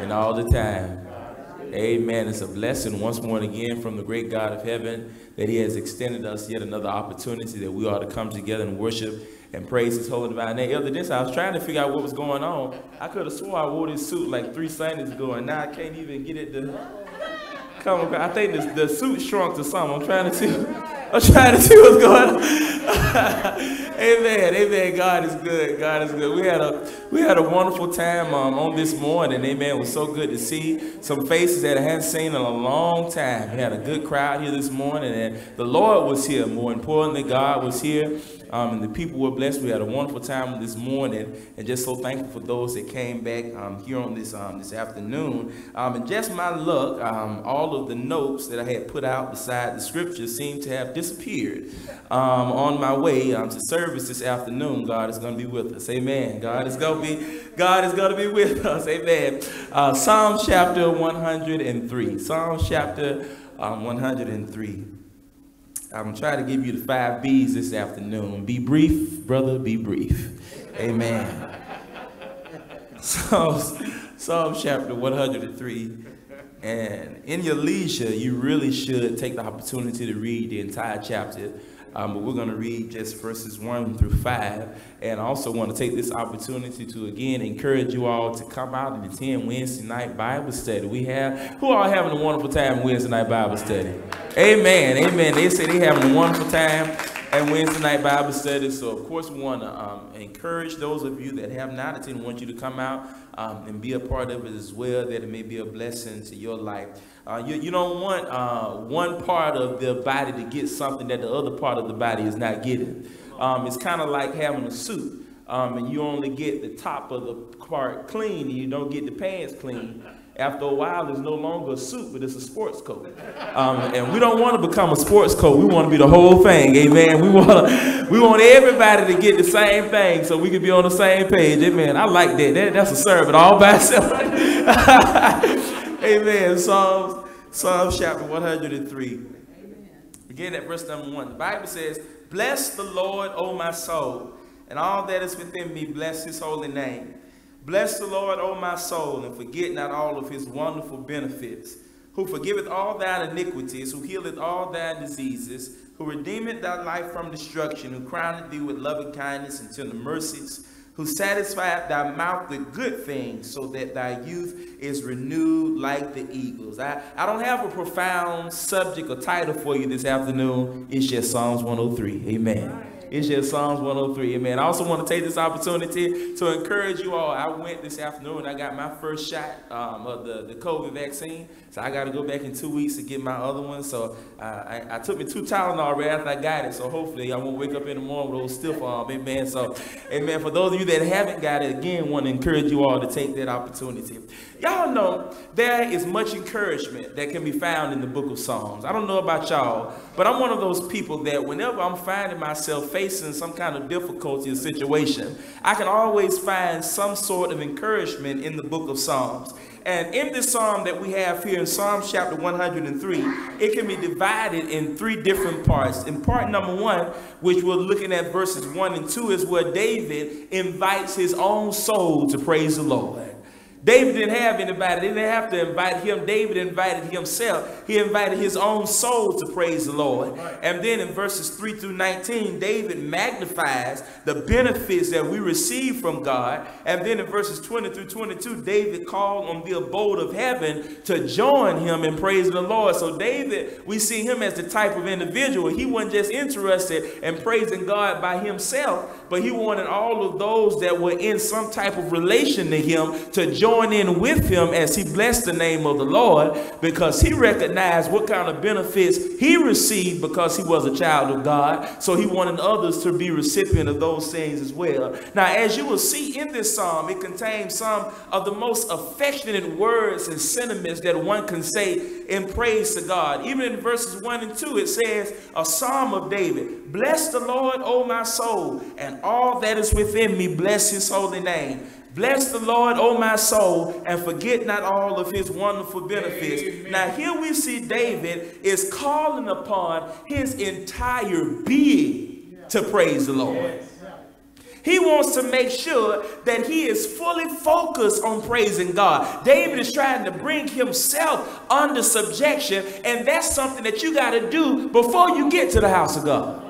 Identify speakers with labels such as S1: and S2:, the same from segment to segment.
S1: and all the time. Amen. It's a blessing once more and again from the great God of heaven that He has extended us yet another opportunity that we ought to come together and worship and praise His holy divine name. Other than this, I was trying to figure out what was going on. I could have swore I wore this suit like three Sundays ago, and now I can't even get it to come. Across. I think this, the suit shrunk to something. I'm trying to see. I'm trying to see what's going on. Amen. Amen. God is good. God is good. We had a we had a wonderful time um, on this morning. Amen. It was so good to see some faces that I hadn't seen in a long time. We had a good crowd here this morning, and the Lord was here. More importantly, God was here. Um, and the people were blessed. We had a wonderful time this morning, and just so thankful for those that came back um, here on this um, this afternoon. Um, and just my luck, um, all of the notes that I had put out beside the scriptures seemed to have disappeared um, on my way to service this afternoon. God is going to be with us. Amen. God is going to be God is going to be with us. Amen. Uh, Psalm chapter 103. Psalm chapter 103. I'm to try to give you the five B's this afternoon. Be brief, brother, be brief. Amen. Psalms, Psalm chapter 103. And in your leisure, you really should take the opportunity to read the entire chapter um, but we're going to read just verses 1 through 5. And I also want to take this opportunity to again encourage you all to come out and attend Wednesday night Bible study. We have, who are having a wonderful time Wednesday night Bible study? Amen. Amen. They say they're having a wonderful time and Wednesday night Bible study. So, of course, we want to um, encourage those of you that have not attended, want you to come out um, and be a part of it as well, that it may be a blessing to your life. Uh, you, you don't want uh, one part of the body to get something that the other part of the body is not getting. Um, it's kind of like having a suit, um, and you only get the top of the part clean, and you don't get the pants clean. After a while, it's no longer a suit, but it's a sports coat. Um, and we don't want to become a sports coat. We want to be the whole thing. Amen. We want we want everybody to get the same thing so we can be on the same page. Amen. I like that. that that's a servant all by itself. Amen. Psalms, Psalms chapter 103. Amen. Begin at verse number one. The Bible says, Bless the Lord, O my soul, and all that is within me, bless his holy name. Bless the Lord, O my soul, and forget not all of his wonderful benefits, who forgiveth all thine iniquities, who healeth all thine diseases, who redeemeth thy life from destruction, who crowneth thee with loving kindness and tender mercies, who satisfied thy mouth with good things, so that thy youth is renewed like the eagles. I, I don't have a profound subject or title for you this afternoon. It's just Psalms 103. Amen. It's just Psalms 103. Amen. I also want to take this opportunity to encourage you all. I went this afternoon. I got my first shot um, of the, the COVID vaccine. So I got to go back in two weeks to get my other one. So uh, I, I, took me two Tylenol right after I got it. So hopefully I won't wake up in the morning with those stiff arm. Amen. So, amen. For those of you that haven't got it, again, want to encourage you all to take that opportunity. Y'all know there is much encouragement that can be found in the book of Psalms. I don't know about y'all, but I'm one of those people that whenever I'm finding myself facing some kind of difficulty or situation, I can always find some sort of encouragement in the book of Psalms. And in this psalm that we have here in Psalm chapter 103, it can be divided in three different parts. In part number one, which we're looking at verses one and two, is where David invites his own soul to praise the Lord. David didn't have anybody. They didn't have to invite him. David invited himself. He invited his own soul to praise the Lord. Right. And then in verses 3 through 19, David magnifies the benefits that we receive from God. And then in verses 20 through 22, David called on the abode of heaven to join him in praising the Lord. So David, we see him as the type of individual. He wasn't just interested in praising God by himself, but he wanted all of those that were in some type of relation to him to join join in with him as he blessed the name of the Lord because he recognized what kind of benefits he received because he was a child of God. So he wanted others to be recipient of those things as well. Now, as you will see in this psalm, it contains some of the most affectionate words and sentiments that one can say in praise to God. Even in verses 1 and 2, it says, A psalm of David Bless the Lord, O my soul, and all that is within me, bless his holy name. Bless the Lord, O my soul, and forget not all of his wonderful benefits. Amen. Now, here we see David is calling upon his entire being to praise the Lord. He wants to make sure that he is fully focused on praising God. David is trying to bring himself under subjection, and that's something that you got to do before you get to the house of God.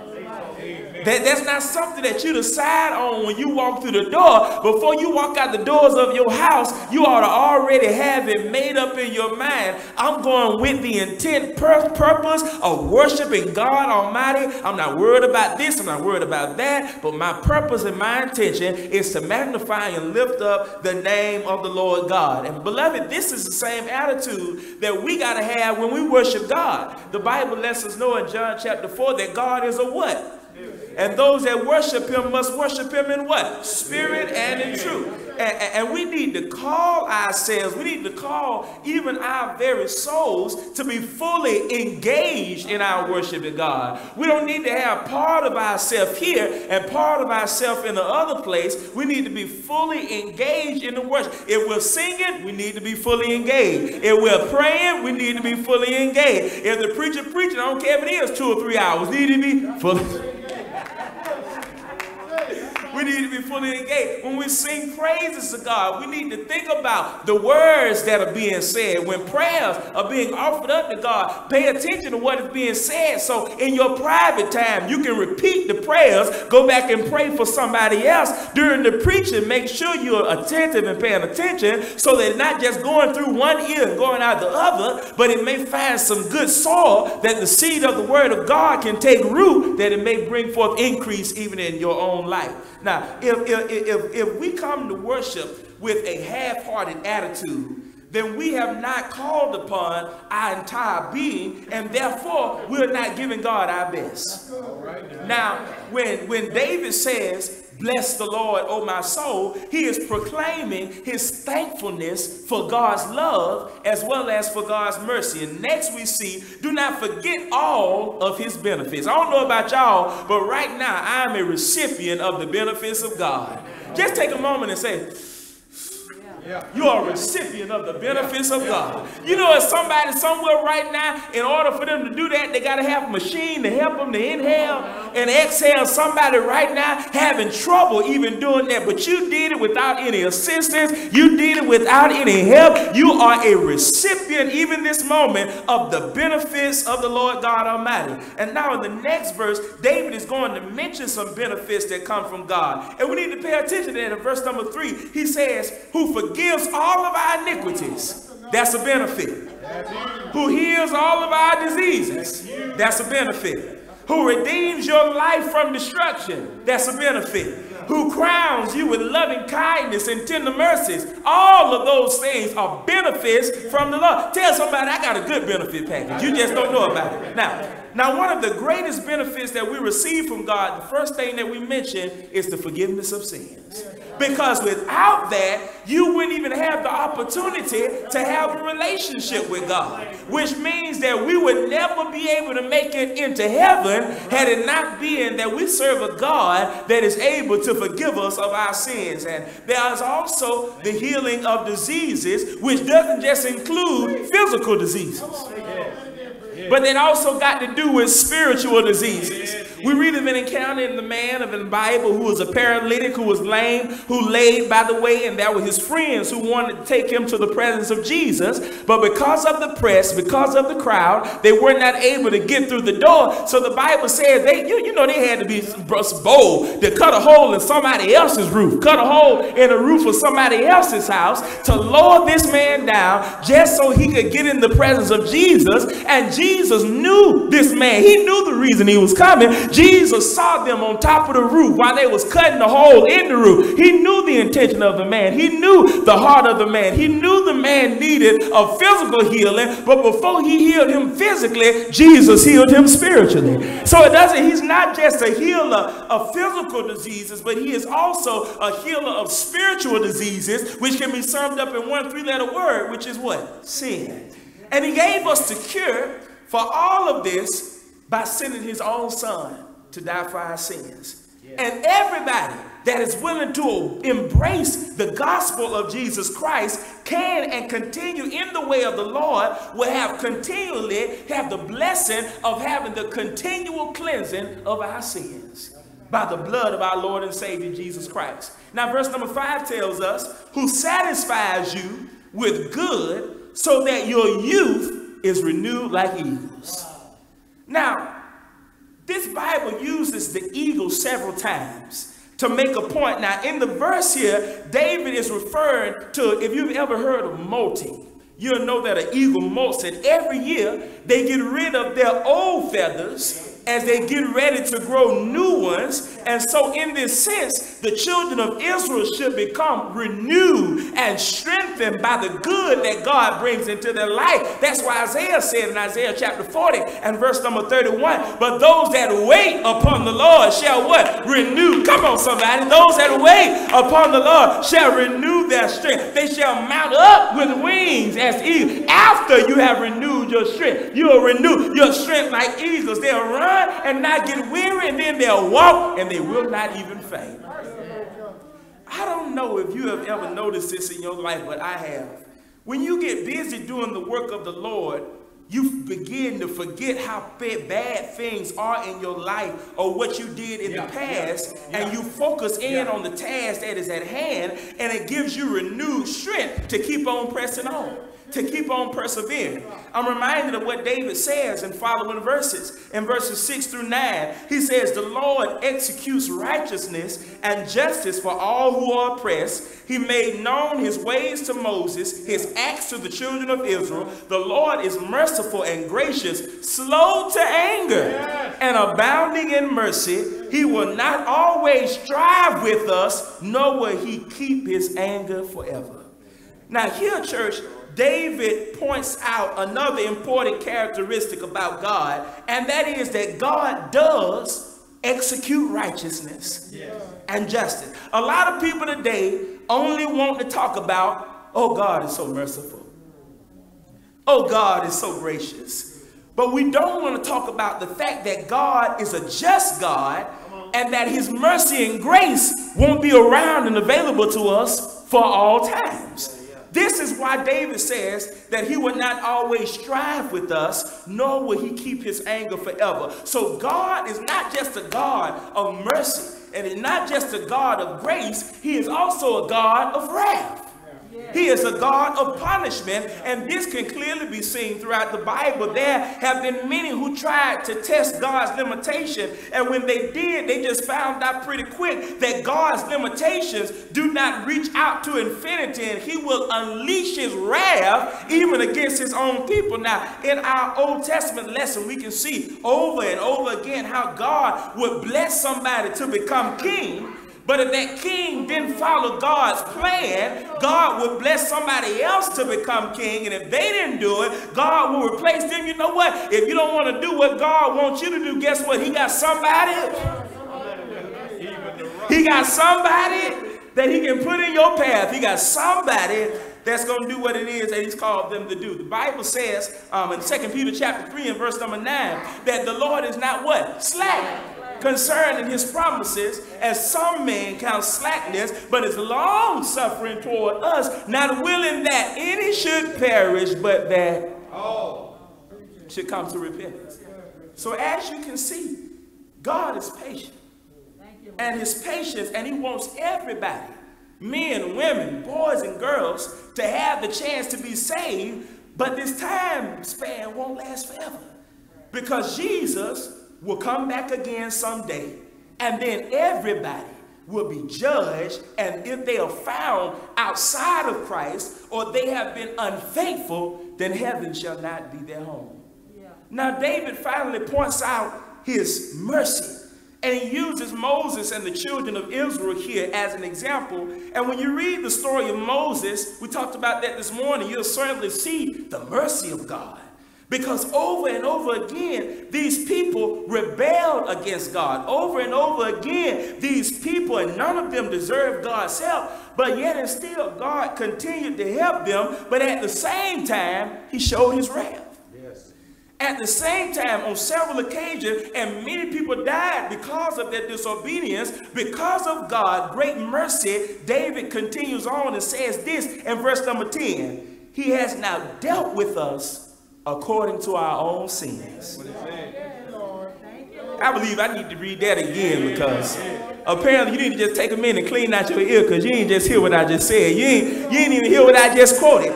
S1: That, that's not something that you decide on when you walk through the door. Before you walk out the doors of your house, you ought to already have it made up in your mind. I'm going with the intent, pur purpose of worshiping God Almighty. I'm not worried about this, I'm not worried about that. But my purpose and my intention is to magnify and lift up the name of the Lord God. And beloved, this is the same attitude that we got to have when we worship God. The Bible lets us know in John chapter 4 that God is a what? And those that worship him must worship him in what? Spirit and in truth. And, and, we need to call ourselves, we need to call even our very souls to be fully engaged in our worship of God. We don't need to have part of ourselves here and part of ourselves in the other place. We need to be fully engaged in the worship. If we're singing, we need to be fully engaged. If we're praying, we need to be fully engaged. If the preacher preaching, I don't care if it is two or three hours, need to be fully need to be fully engaged. When we sing praises to God, we need to think about the words that are being said. When prayers are being offered up to God, pay attention to what is being said. So in your private time, you can repeat the prayers, go back and pray for somebody else. During the preaching, make sure you're attentive and paying attention so that not just going through one ear and going out the other, but it may find some good soil that the seed of the word of God can take root, that it may bring forth increase even in your own life. Now, if, if, if, if we come to worship with a half-hearted attitude, then we have not called upon our entire being, and therefore we're not giving God our best. Now, when, when David says, Bless the Lord, O my soul, he is proclaiming his thankfulness for God's love as well as for God's mercy. And next we see, do not forget all of his benefits. I don't know about y'all, but right now I'm a recipient of the benefits of God. Just take a moment and say, you are a recipient of the benefits of God. You know, if somebody somewhere right now, in order for them to do that, they got to have a machine to help them to inhale and exhale. Somebody right now having trouble even doing that, but you did it without any assistance. You did it without any help. You are a recipient, even this moment, of the benefits of the Lord God Almighty. And now in the next verse, David is going to mention some benefits that come from God. And we need to pay attention to that. In verse number three, he says, Who forgives forgives all of our iniquities. That's a benefit. Who heals all of our diseases. That's a benefit. Who redeems your life from destruction. That's a benefit who crowns you with loving kindness and tender mercies. All of those things are benefits from the Lord. Tell somebody I got a good benefit package. You just don't know about it. Now, now one of the greatest benefits that we receive from God, the first thing that we mention is the forgiveness of sins. Because without that, you wouldn't even have the opportunity to have a relationship with God. Which means that we would never be able to make it into heaven had it not been that we serve a God that is able to forgive us of our sins. And there is also the healing of diseases, which doesn't just include physical diseases. But it also got to do with spiritual diseases. We read of an encounter in the man of the Bible who was a paralytic, who was lame, who laid by the way, and there were his friends who wanted to take him to the presence of Jesus. But because of the press, because of the crowd, they were not able to get through the door. So the Bible says they, you, you know, they had to be bold to cut a hole in somebody else's roof, cut a hole in the roof of somebody else's house to lower this man down just so he could get in the presence of Jesus. And Jesus knew this man. He knew the reason he was coming. Jesus saw them on top of the roof while they was cutting the hole in the roof. He knew the intention of the man. He knew the heart of the man. He knew the man needed a physical healing, but before he healed him physically, Jesus healed him spiritually. So it doesn't, he's not just a healer of physical diseases, but he is also a healer of spiritual diseases, which can be summed up in one three-letter word, which is what? Sin. And he gave us the cure for all of this by sending his own son to die for our sins. And everybody that is willing to embrace the gospel of Jesus Christ can and continue in the way of the Lord will have continually have the blessing of having the continual cleansing of our sins. by the blood of our Lord and Savior Jesus Christ. Now, verse number five tells us, who satisfies you with good so that your youth is renewed like eagles. Now, this Bible uses the eagle several times to make a point. Now, in the verse here, David is referring to, if you've ever heard of molting, you'll know that an eagle molts, and every year they get rid of their old feathers as they get ready to grow new ones. And so, in this sense, the children of Israel should become renewed and strengthened by the good that God brings into their life. That's why Isaiah said in Isaiah chapter 40 and verse number 31 But those that wait upon the Lord shall what? Renew. Come on, somebody. Those that wait upon the Lord shall renew their strength. They shall mount up with wings as eagles. After you have renewed your strength, you'll renew your strength like eagles. They'll run run and not get weary, and then they'll walk and they will not even faint. I don't know if you have ever noticed this in your life, but I have. When you get busy doing the work of the Lord, you begin to forget how bad things are in your life or what you did in yeah, the past, yeah, yeah. and you focus in on the task that is at hand, and it gives you renewed strength to keep on pressing on to keep on persevering. I'm reminded of what David says in following verses. In verses 6 through 9, he says, The Lord executes righteousness and justice for all who are oppressed. He made known his ways to Moses, his acts to the children of Israel. The Lord is merciful and gracious, slow to anger, and abounding in mercy. He will not always strive with us, nor will he keep his anger forever. Now, here, church, David points out another important characteristic about God, and that is that God does execute righteousness yes. and justice. A lot of people today only want to talk about, oh, God is so merciful. Oh, God is so gracious. But we don't want to talk about the fact that God is a just God and that his mercy and grace won't be around and available to us for all times. This is why David says that he will not always strive with us, nor will he keep his anger forever. So God is not just a God of mercy, and is not just a God of grace, he is also a God of wrath. He is a God of punishment, and this can clearly be seen throughout the Bible. There have been many who tried to test God's limitation, and when they did, they just found out pretty quick that God's limitations do not reach out to infinity, and He will unleash His wrath even against His own people. Now, in our Old Testament lesson, we can see over and over again how God would bless somebody to become king but if that king didn't follow God's plan, God would bless somebody else to become king. And if they didn't do it, God will replace them. You know what? If you don't want to do what God wants you to do, guess what? He got somebody. He got somebody that he can put in your path. He got somebody that's going to do what it is that he's called them to do. The Bible says um, in 2 Peter chapter 3 and verse number 9 that the Lord is not what? Slack concerning his promises, as some men count slackness, but is long suffering toward us, not willing that any should perish, but that all should come to repentance. So as you can see, God is patient. And his patience, and he wants everybody, men, women, boys, and girls, to have the chance to be saved, but this time span won't last forever. Because Jesus will come back again someday, and then everybody will be judged. And if they are found outside of Christ or they have been unfaithful, then heaven shall not be their home. Yeah. Now, David finally points out his mercy. And he uses Moses and the children of Israel here as an example. And when you read the story of Moses, we talked about that this morning, you'll certainly see the mercy of God. Because over and over again, these people rebelled against God. Over and over again, these people, and none of them deserved God's help, but yet and still, God continued to help them. But at the same time, He showed His wrath. At the same time, on several occasions, and many people died because of their disobedience, because of God, great mercy, David continues on and says this in verse number 10 He has now dealt with us according to our own sins. I believe I need to read that again because apparently you need to just take a minute and clean out your ear because you ain't just hear what I just said. You ain't, you ain't even hear what I just quoted.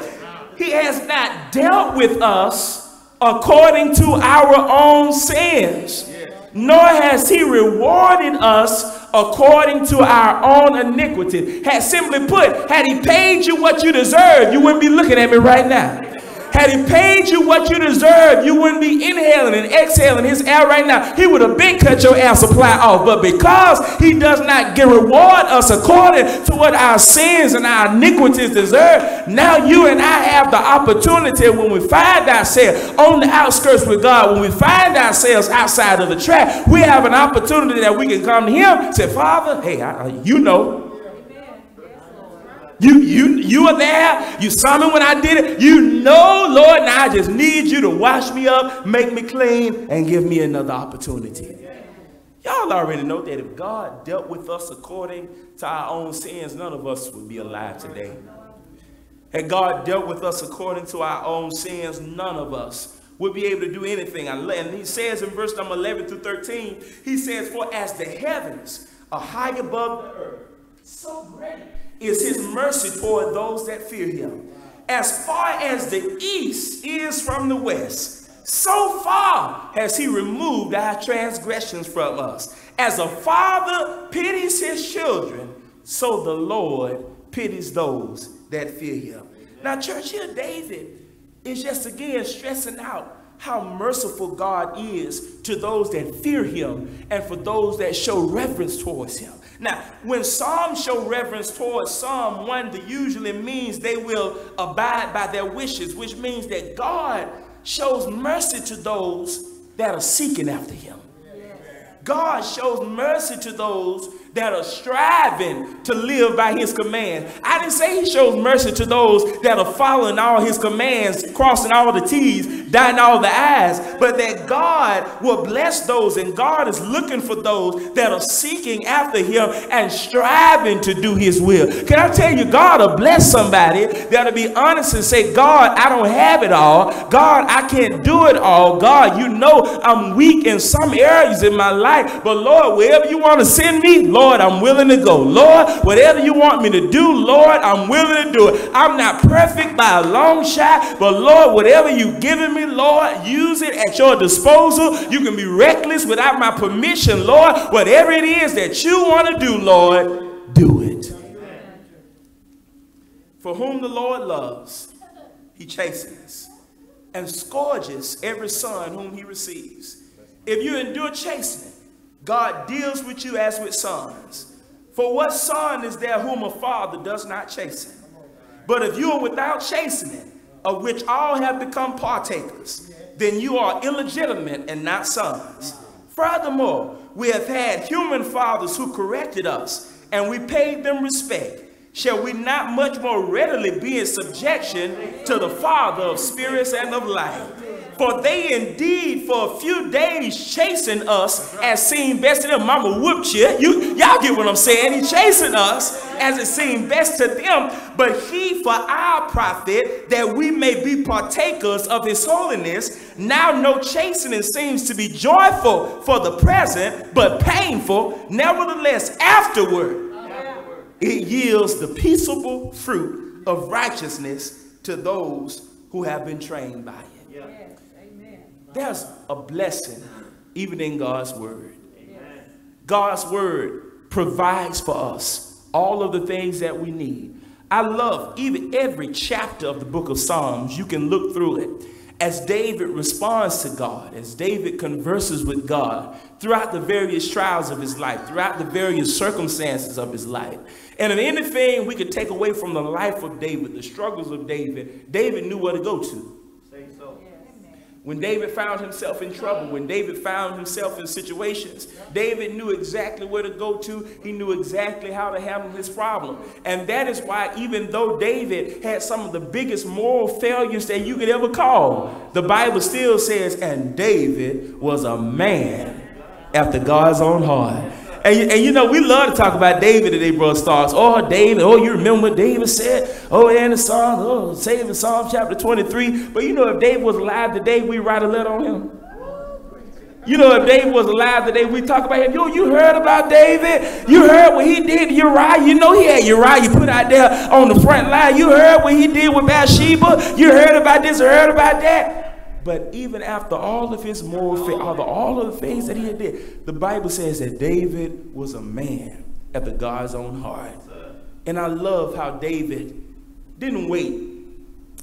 S1: He has not dealt with us according to our own sins, nor has he rewarded us according to our own iniquity. Had simply put, had he paid you what you deserve, you wouldn't be looking at me right now. Had he paid you what you deserve, you wouldn't be inhaling and exhaling his air right now. He would have been cut your air supply off. But because he does not get reward us according to what our sins and our iniquities deserve, now you and I have the opportunity when we find ourselves on the outskirts with God, when we find ourselves outside of the track, we have an opportunity that we can come to him say, Father, hey, I, you know, you, you, you were there. You saw me when I did it. You know, Lord, now I just need you to wash me up, make me clean, and give me another opportunity. Y'all already know that if God dealt with us according to our own sins, none of us would be alive today. Had God dealt with us according to our own sins, none of us would be able to do anything. And he says in verse number 11 through 13, he says, For as the heavens are high above the earth, so great is his mercy toward those that fear him. As far as the east is from the west, so far has he removed our transgressions from us. As a father pities his children, so the Lord pities those that fear him. Now, church, here David is just again stressing out how merciful God is to those that fear him and for those that show reverence towards him. Now, when Psalms show reverence towards Psalm 1, that usually means they will abide by their wishes, which means that God shows mercy to those that are seeking after him. God shows mercy to those that are striving to live by his command. I didn't say he shows mercy to those that are following all his commands, crossing all the T's, dotting all the I's, but that God will bless those and God is looking for those that are seeking after him and striving to do his will. Can I tell you, God will bless somebody that'll be honest and say, God, I don't have it all. God, I can't do it all. God, you know I'm weak in some areas in my life, but Lord, wherever you want to send me, Lord, Lord, I'm willing to go. Lord, whatever you want me to do, Lord, I'm willing to do it. I'm not perfect by a long shot, but Lord, whatever you've given me, Lord, use it at your disposal. You can be reckless without my permission, Lord. Whatever it is that you want to do, Lord, do it. For whom the Lord loves, he chastens and scourges every son whom he receives. If you endure chastening, God deals with you as with sons. For what son is there whom a father does not chasten? But if you are without chastening, of which all have become partakers, then you are illegitimate and not sons. Furthermore, we have had human fathers who corrected us, and we paid them respect. Shall we not much more readily be in subjection to the Father of spirits and of life? For they indeed for a few days chasing us as seemed best to them. Mama whooped you. you. Y'all get what I'm saying? He chasing us as it seemed best to them. But he for our profit, that we may be partakers of his holiness. Now no chastening seems to be joyful for the present, but painful. Nevertheless, afterward, it yields the peaceable fruit of righteousness to those who have been trained by it. There's a blessing even in God's word. God's word provides for us all of the things that we need. I love even every chapter of the book of Psalms. You can look through it as David responds to God, as David converses with God throughout the various trials of his life, throughout the various circumstances of his life. And if anything we could take away from the life of David, the struggles of David, David knew where to go to. When David found himself in trouble, when David found himself in situations, David knew exactly where to go to. He knew exactly how to handle his problem. And that is why, even though David had some of the biggest moral failures that you could ever call, the Bible still says, and David was a man after God's own heart. And, and you know, we love to talk about David today, brother Stars. Oh, David. Oh, you remember what David said? Oh, in the Psalm, oh, saving Psalm chapter 23. But you know, if David was alive today, we write a letter on him. You know, if David was alive today, we talk about him. Yo, you heard about David? You heard what he did to Uriah? You know he had Uriah put out there on the front line. You heard what he did with Bathsheba? You heard about this, you heard about that? But even after all of his moral, faith, all of the things that he had did, the Bible says that David was a man after God's own heart. And I love how David didn't wait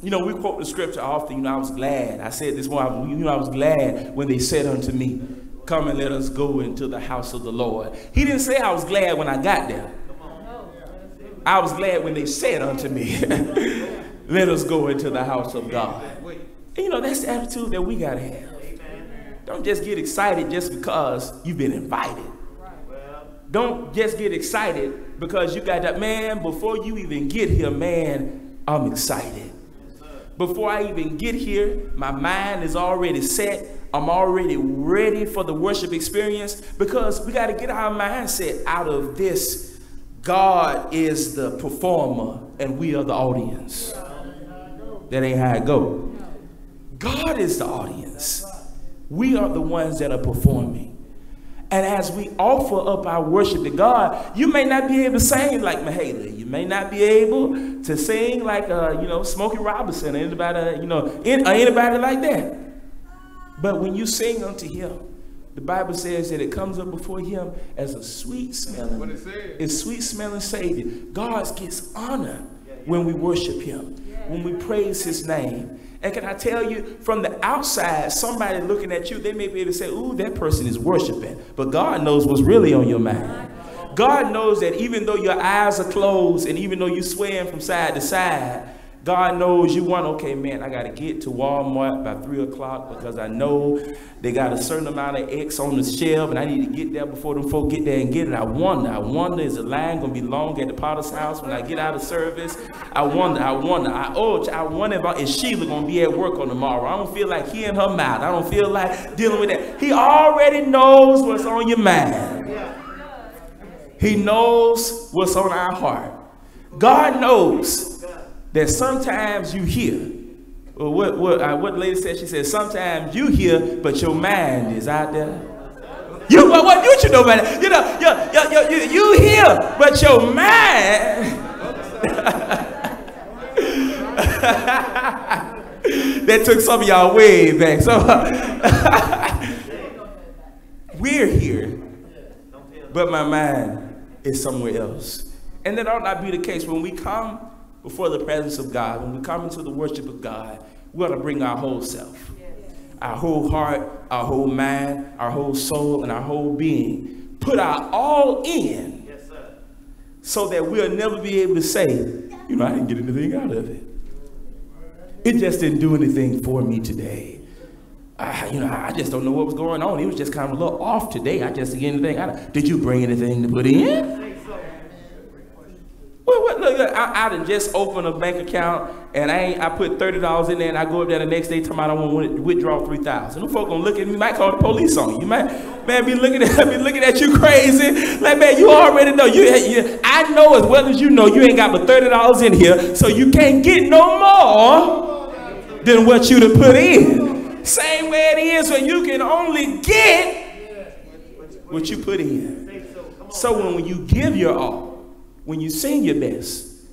S1: you know, we quote the scripture often, you know, I was glad. I said this one, you know, I was glad when they said unto me, Come and let us go into the house of the Lord. He didn't say I was glad when I got there. I was glad when they said unto me, Let us go into the house of God. And, you know, that's the attitude that we got to have. Don't just get excited just because you've been invited. Don't just get excited because you got that. Man, before you even get here, man, I'm excited. Before I even get here, my mind is already set. I'm already ready for the worship experience because we got to get our mindset out of this. God is the performer and we are the audience. That ain't how it go. God is the audience. We are the ones that are performing. And as we offer up our worship to God, you may not be able to sing like Mahalia. You may not be able to sing like, uh, you know, Smokey Robinson or anybody, you know, in, or anybody like that. But when you sing unto Him, the Bible says that it comes up before Him as a sweet smelling, what it it's sweet smelling Savior. God gets honor when we worship Him, when we praise His name. And can I tell you, from the outside, somebody looking at you, they may be able to say, Ooh, that person is worshiping. But God knows what's really on your mind. God knows that even though your eyes are closed and even though you're swaying from side to side, God knows you want, okay, man, I got to get to Walmart by 3 o'clock because I know they got a certain amount of X on the shelf and I need to get there before them folk get there and get it. I wonder, I wonder, is the line going to be long at the Potter's house when I get out of service? I wonder, I wonder. I, oh, I wonder if, I, is Sheila going to be at work on tomorrow. I don't feel like he in her mouth. I don't feel like dealing with that. He already knows what's on your mind. He knows what's on our heart. God knows that sometimes you hear. Well, what what uh, what lady said? She said sometimes you hear, but your mind is out there. You what, what you know about it? You know, you, you, you, you hear, but your mind. that took some of y'all way back. So we're here, but my mind is somewhere else. And that ought not be the case when we come before the presence of God, when we come into the worship of God, we ought to bring our whole self, our whole heart, our whole mind, our whole soul, and our whole being. Put our all in so that we'll never be able to say, you know, I didn't get anything out of it. It just didn't do anything for me today. I, you know, I just don't know what was going on. It was just kind of a little off today. I just didn't get anything out of it. Did you bring anything to put in? I, I done just opened a bank account and I ain't, I put thirty dollars in there and I go up there the next day talking about I want to withdraw three thousand. Them folk gonna look at me, might call the police on you. You might man be looking at be looking at you crazy. Like man, you already know you, you. I know as well as you know you ain't got but thirty dollars in here, so you can't get no more than what you to put in. Same way it is when you can only get what you put in. So when you give your all when you sing your best,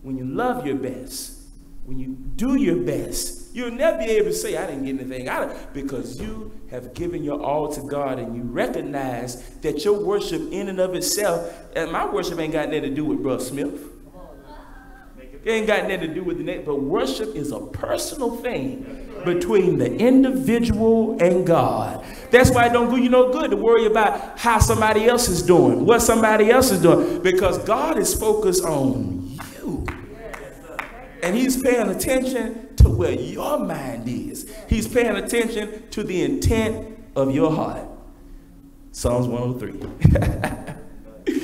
S1: when you love your best, when you do your best, you'll never be able to say, I didn't get anything out of it because you have given your all to God and you recognize that your worship in and of itself, and my worship ain't got nothing to do with Brother Smith. It ain't got nothing to do with the name, but worship is a personal thing between the individual and God. That's why it don't do you no good to worry about how somebody else is doing, what somebody else is doing, because God is focused on you. And he's paying attention to where your mind is. He's paying attention to the intent of your heart. Psalms 103.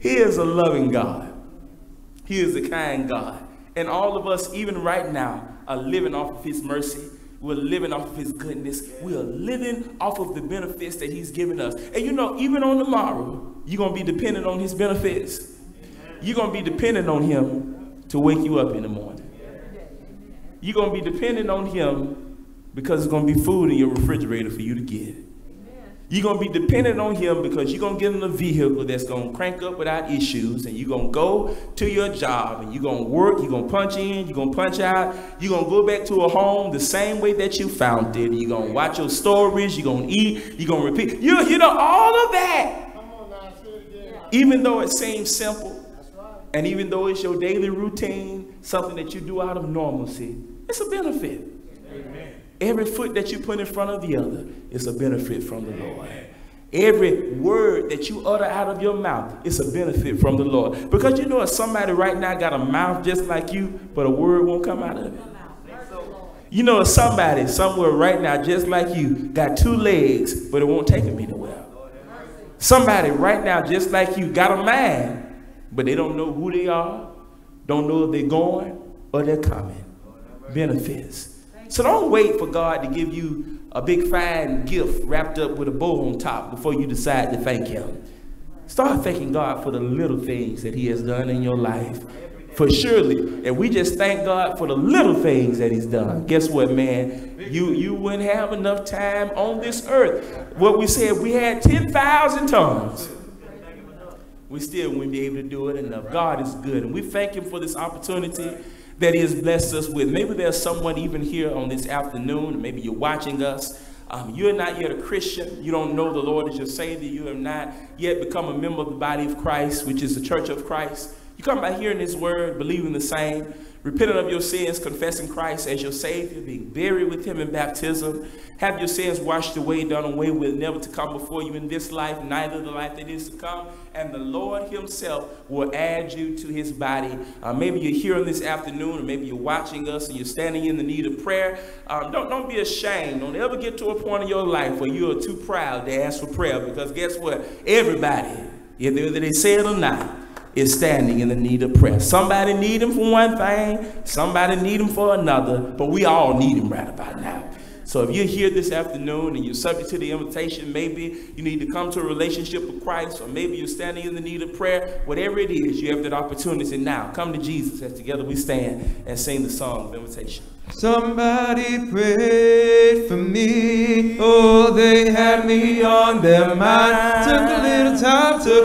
S1: he is a loving God. He is a kind God. And all of us, even right now, are living off of his mercy. We're living off of his goodness. We are living off of the benefits that he's given us. And you know, even on tomorrow, you're going to be dependent on his benefits. You're going to be dependent on him to wake you up in the morning. You're going to be dependent on him because there's going to be food in your refrigerator for you to get. You're going to be dependent on him because you're going to get in a vehicle that's going to crank up without issues. And you're going to go to your job and you're going to work. You're going to punch in. You're going to punch out. You're going to go back to a home the same way that you found it. You're going to watch your stories. You're going to eat. You're going to repeat. You, you know, all of that. Even though it seems simple. And even though it's your daily routine, something that you do out of normalcy, it's a benefit. Amen. Every foot that you put in front of the other is a benefit from the Lord. Every word that you utter out of your mouth is a benefit from the Lord. Because you know, if somebody right now got a mouth just like you, but a word won't come out of it. You know, if somebody somewhere right now just like you got two legs, but it won't take them anywhere. Somebody right now just like you got a mind, but they don't know who they are, don't know if they're going or they're coming. Benefits. So don't wait for God to give you a big fine gift wrapped up with a bow on top before you decide to thank him. Start thanking God for the little things that he has done in your life. For surely, if we just thank God for the little things that he's done, guess what, man? You, you wouldn't have enough time on this earth. What we said, we had 10,000 tongues. We still wouldn't be able to do it enough. God is good. And we thank him for this opportunity that He has blessed us with. Maybe there's someone even here on this afternoon, maybe you're watching us. Um, you're not yet a Christian. You don't know the Lord as your Savior. You have not yet become a member of the body of Christ, which is the church of Christ. You come by hearing this word, believing the same, repenting of your sins, confessing Christ as your Savior, being buried with Him in baptism, have your sins washed away, done away with, never to come before you in this life, neither the life that is to come. And the Lord Himself will add you to His body. Uh, maybe you're here on this afternoon, or maybe you're watching us and you're standing in the need of prayer. Um, don't, don't be ashamed. Don't ever get to a point in your life where you are too proud to ask for prayer because guess what? Everybody, whether they say it or not, is standing in the need of prayer. Somebody need him for one thing, somebody need him for another, but we all need him right about now. So if you're here this afternoon and you're subject to the invitation, maybe you need to come to a relationship with Christ, or maybe you're standing in the need of prayer, whatever it is, you have that opportunity now. Come to Jesus as together we stand and sing the song of invitation.
S2: Somebody prayed for me. Oh, they had me on their mind. Took a little time to